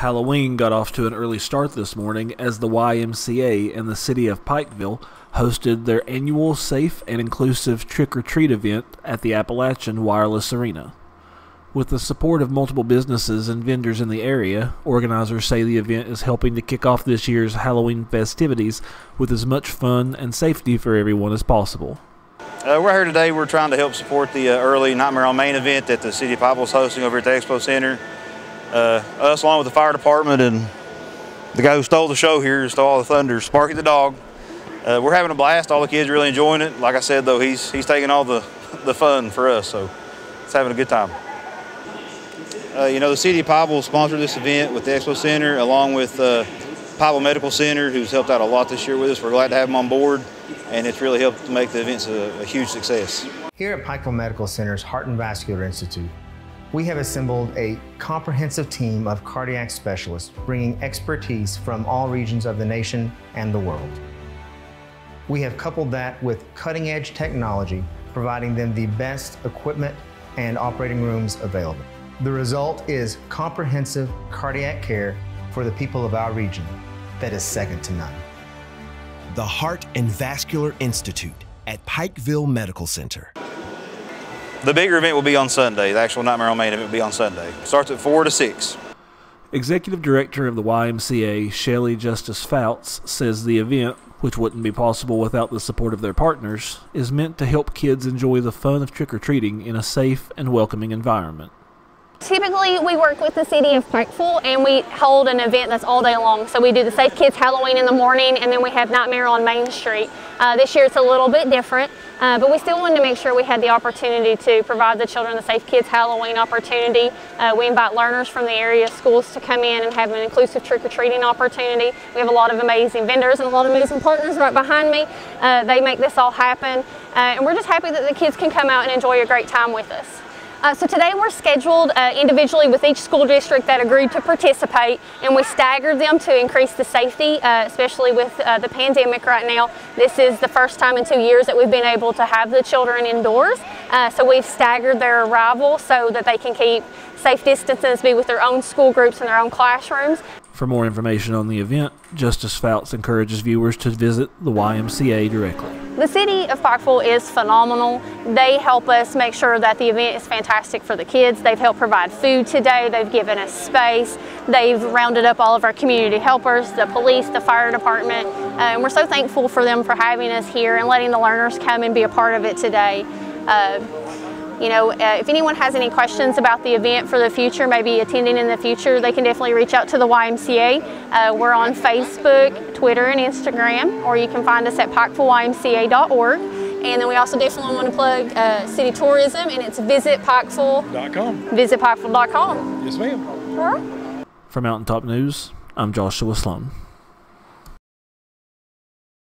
Halloween got off to an early start this morning as the YMCA and the city of Pikeville hosted their annual safe and inclusive trick or treat event at the Appalachian Wireless Arena. With the support of multiple businesses and vendors in the area, organizers say the event is helping to kick off this year's Halloween festivities with as much fun and safety for everyone as possible. Uh, we're here today. We're trying to help support the uh, early Nightmare on Main event that the City of Pikeville is hosting over at the Expo Center. Uh, us, along with the fire department and the guy who stole the show here, stole all the thunder, Sparky the dog. Uh, we're having a blast. All the kids are really enjoying it. Like I said, though, he's he's taking all the the fun for us, so it's having a good time. Uh, you know, the City of Pikeville sponsored this event with the Expo Center, along with uh, Pikeville Medical Center, who's helped out a lot this year with us. We're glad to have them on board, and it's really helped make the events a, a huge success. Here at Pikeville Medical Center's Heart and Vascular Institute, we have assembled a comprehensive team of cardiac specialists bringing expertise from all regions of the nation and the world. We have coupled that with cutting edge technology, providing them the best equipment and operating rooms available. The result is comprehensive cardiac care for the people of our region that is second to none. The Heart and Vascular Institute at Pikeville Medical Center. The bigger event will be on Sunday. The actual Nightmare on Main event will be on Sunday. Starts at 4 to 6. Executive Director of the YMCA, Shelley Justice Fouts, says the event, which wouldn't be possible without the support of their partners, is meant to help kids enjoy the fun of trick or treating in a safe and welcoming environment. Typically, we work with the city of Pikeville and we hold an event that's all day long. So we do the Safe Kids Halloween in the morning and then we have Nightmare on Main Street. Uh, this year it's a little bit different, uh, but we still wanted to make sure we had the opportunity to provide the children the Safe Kids Halloween opportunity. Uh, we invite learners from the area schools to come in and have an inclusive trick-or-treating opportunity. We have a lot of amazing vendors and a lot of amazing partners right behind me. Uh, they make this all happen. Uh, and we're just happy that the kids can come out and enjoy a great time with us. Uh, so today we're scheduled uh, individually with each school district that agreed to participate and we staggered them to increase the safety, uh, especially with uh, the pandemic right now. This is the first time in two years that we've been able to have the children indoors. Uh, so we've staggered their arrival so that they can keep safe distances, be with their own school groups and their own classrooms. For more information on the event, Justice Fouts encourages viewers to visit the YMCA directly. The city of Pikeville is phenomenal. They help us make sure that the event is fantastic for the kids. They've helped provide food today. They've given us space. They've rounded up all of our community helpers, the police, the fire department. And we're so thankful for them for having us here and letting the learners come and be a part of it today. Uh, you know, uh, if anyone has any questions about the event for the future, maybe attending in the future, they can definitely reach out to the YMCA. Uh, we're on Facebook, Twitter, and Instagram, or you can find us at pikevilleymca.org. And then we also definitely want to plug uh, city tourism, and it's visitpikeville.com. Visitpikeville.com. Yes, ma'am. All right. For Mountaintop News, I'm Joshua Sloan.